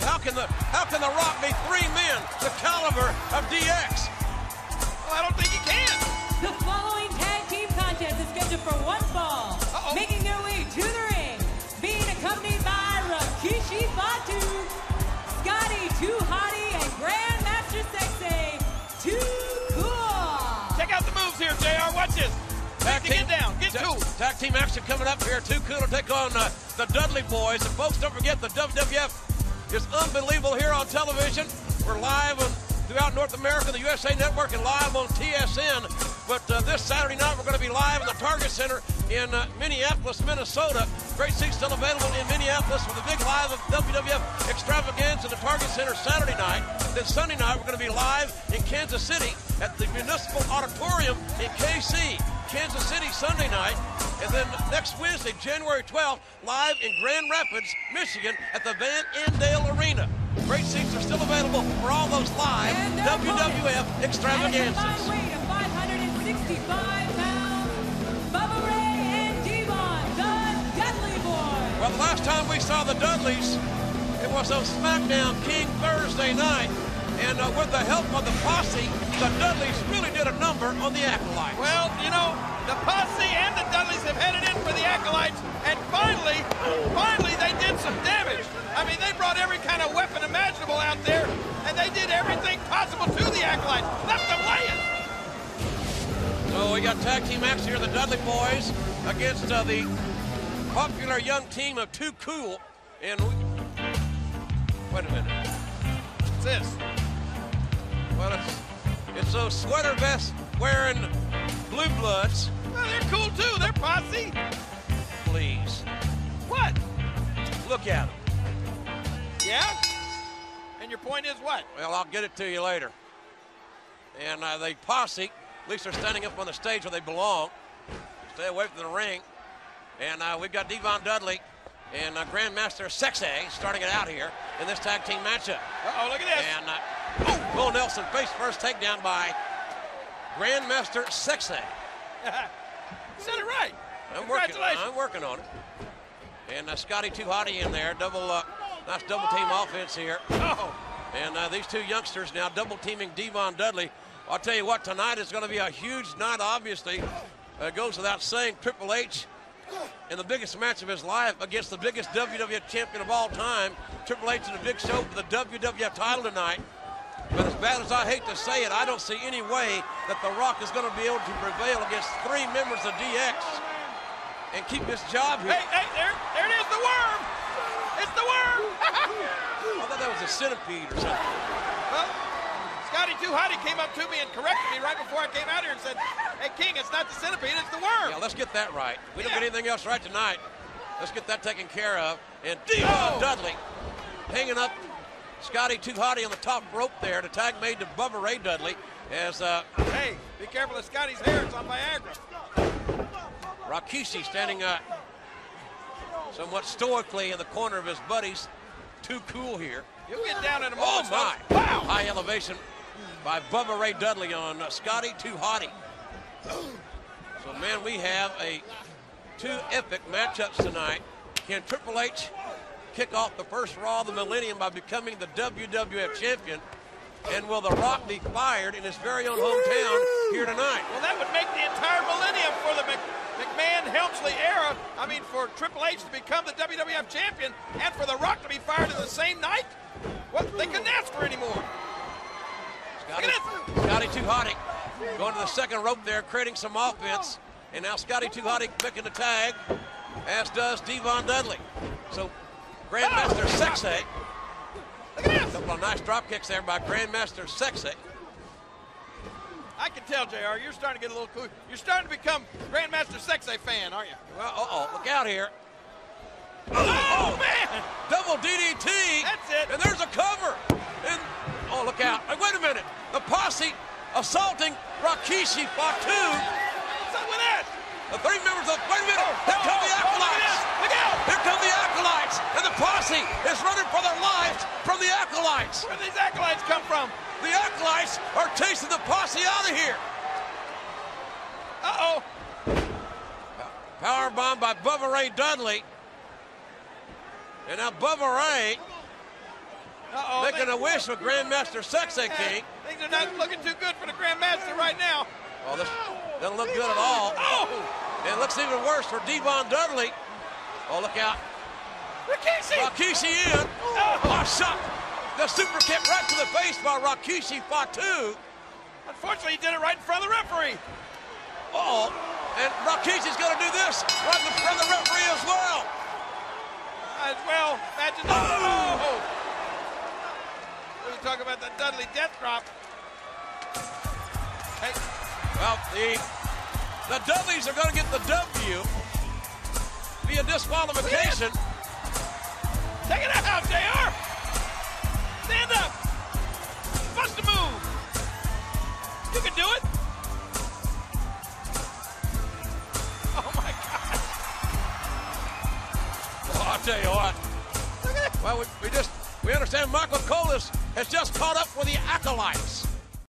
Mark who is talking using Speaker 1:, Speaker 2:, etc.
Speaker 1: How can the how can the Rock be three men the caliber of DX?
Speaker 2: Well, I don't think he can.
Speaker 3: The following tag team contest is scheduled for one fall.
Speaker 2: Uh-oh.
Speaker 3: Making their way to the ring, being accompanied by Rikishi Fatu, Scotty Too Hottie, and Grandmaster Sexay Too Cool.
Speaker 2: Check out the moves here, JR. Watch this.
Speaker 1: Tag
Speaker 2: Take it down. Get
Speaker 1: ta-
Speaker 2: cool.
Speaker 1: Tag team action coming up here. Too cool to take on uh, the Dudley Boyz. And folks, don't forget the WWF is unbelievable here on television. We're live throughout North America, the USA Network, and live on TSN. But uh, this Saturday night, we're going to be live in the Target Center in uh, Minneapolis, Minnesota. Great seats still available in Minneapolis with a big live of WWF extravaganza in the Target Center Saturday night. Then Sunday night, we're going to be live in Kansas City at the Municipal Auditorium in KC. Kansas City Sunday night, and then next Wednesday, January 12th, live in Grand Rapids, Michigan at the Van Andel Arena. Great seats are still available for all those live
Speaker 3: And
Speaker 1: WWF
Speaker 3: opponent,
Speaker 1: extravaganzas.
Speaker 3: combined weight of 565 pounds, Bubba Ray and Devon, the Dudley Boyz.
Speaker 1: Well, the last time we saw the Dudleys, it was on SmackDown King Thursday night. And uh, with the help of the posse, the Dudleys really did a number on the Acolytes.
Speaker 2: Well, you know, the posse and the Dudleys have headed in for the acolytes, and finally, finally, they did some damage. I mean, they brought every kind of weapon imaginable out there, and they did everything possible to the acolytes. Left them laying.
Speaker 1: So we got tag team action here, the Dudley Boyz against uh, the popular young team of Too Cool. And we... wait a minute.
Speaker 2: What's this?
Speaker 1: Well, it's, it's those sweater vest wearing blue bloods.
Speaker 2: Well, they're cool too. They're posse.
Speaker 1: Please
Speaker 2: What?
Speaker 1: look at them.
Speaker 2: Yeah? And your point is what?
Speaker 1: Well, I'll get it to you later. And uh, the posse, at least they're standing up on the stage where they belong. Stay away from the ring. And uh, we've got Devon Dudley and uh, Grandmaster Sexay starting it out here in this tag team matchup.
Speaker 2: Uh-oh, look at this.
Speaker 1: And uh, oh, full nelson face first takedown by Grandmaster Sexay.
Speaker 2: Said it right.
Speaker 1: I'm working.
Speaker 2: Congratulations.
Speaker 1: I'm working on it. And uh, Scotty Too Hottie in there, double, uh, nice double team offense here.
Speaker 2: Oh,
Speaker 1: And uh, these two youngsters now double teaming Devon Dudley. I'll tell you what, tonight is going to be a huge night, obviously. Uh, it goes without saying, Triple H in the biggest match of his life against the biggest WWF champion of all time. Triple H in a big show for the WWF title tonight. But as bad as I hate to say it, I don't see any way that The Rock is going to be able to prevail against three members of DX and keep this job here.
Speaker 2: hey, hey, there, there it is, the worm. It's the worm.
Speaker 1: I thought that was a centipede or something.
Speaker 2: well, Scotty Too Hottie came up to me and corrected me right before I came out here and said, hey, King, it's not the centipede, it's the worm.
Speaker 1: Yeah, let's get that right. We don't
Speaker 2: Yeah.
Speaker 1: get anything else right tonight. Let's get that taken care of. And Devon
Speaker 2: Oh.
Speaker 1: Dudley hanging up Scotty Too Hottie on the top rope there. The tag made to Bubba Ray Dudley as uh,
Speaker 2: Hey, be careful of Scotty's hair. It's on Viagra.
Speaker 1: Rikishi standing uh, somewhat stoically in the corner of his buddies. Too cool here.
Speaker 2: You'll get down in a
Speaker 1: Oh my!
Speaker 2: Wow.
Speaker 1: High elevation by Bubba Ray Dudley on uh, Scotty Too Hottie. So man, we have a two epic matchups tonight. Can Triple H kick off the first Raw of the Millennium by becoming the WWF champion? And will The Rock be fired in his very own hometown here tonight?
Speaker 2: Well, that would make the entire millennium for the McMahon Helmsley era. I mean, for Triple H to become the WWF champion and for The Rock to be fired in the same night. Well, they couldn't ask for any more.
Speaker 1: Scotty,
Speaker 2: Look at
Speaker 1: Scotty Hottie going to the second rope there, creating some offense. And now Scotty Too Hottie making the tag, as does Devon Dudley. So Grandmaster ah! Sexay,
Speaker 2: Look at
Speaker 1: a
Speaker 2: this.
Speaker 1: couple of nice drop kicks there by Grandmaster Sexay.
Speaker 2: I can tell, JR, you're starting to get a little cool. You're starting to become Grandmaster Sexay fan, aren't you?
Speaker 1: Well, uh-oh, look out here.
Speaker 2: Oh, man!
Speaker 1: Double DDT.
Speaker 2: That's it.
Speaker 1: And there's a cover. And, oh, look out. Hey, wait a minute. The posse assaulting Rikishi Fatu.
Speaker 2: What's up with that?
Speaker 1: The three members of, wait a minute.
Speaker 2: Oh,
Speaker 1: Here come
Speaker 2: oh,
Speaker 1: the
Speaker 2: oh, oh look
Speaker 1: Acolytes.
Speaker 2: Look out.
Speaker 1: Here come the Acolytes. Posse is running for their lives from the Acolytes.
Speaker 2: Where did these acolytes come from?
Speaker 1: The Acolytes are chasing the posse out of here.
Speaker 2: Uh-oh.
Speaker 1: Power bomb by Bubba Ray Dudley. And now Bubba Ray making a wish with Grandmaster Sexay King.
Speaker 2: Things are not looking too good for the Grandmaster right now.
Speaker 1: Well, this oh, doesn't look good at all.
Speaker 2: Oh!
Speaker 1: And it looks even worse for Devon Dudley. Oh, look out.
Speaker 2: Rikishi!
Speaker 1: Rakishi in. Oh, shot. The super kick right to the face by Rikishi Fatu.
Speaker 2: Unfortunately, he did it right in front of the referee.
Speaker 1: Oh, and Rikishi's going to do this right in front of the referee as well.
Speaker 2: As well, imagine that. Oh! We talk about the Dudley death drop. Hey,
Speaker 1: Well, the the Dudleys are going to get the W via disqualification.
Speaker 2: Can do it! Oh my God!
Speaker 1: Well, I'll tell you what. Well, we, we just we understand Michael Colas has just caught up with the acolytes.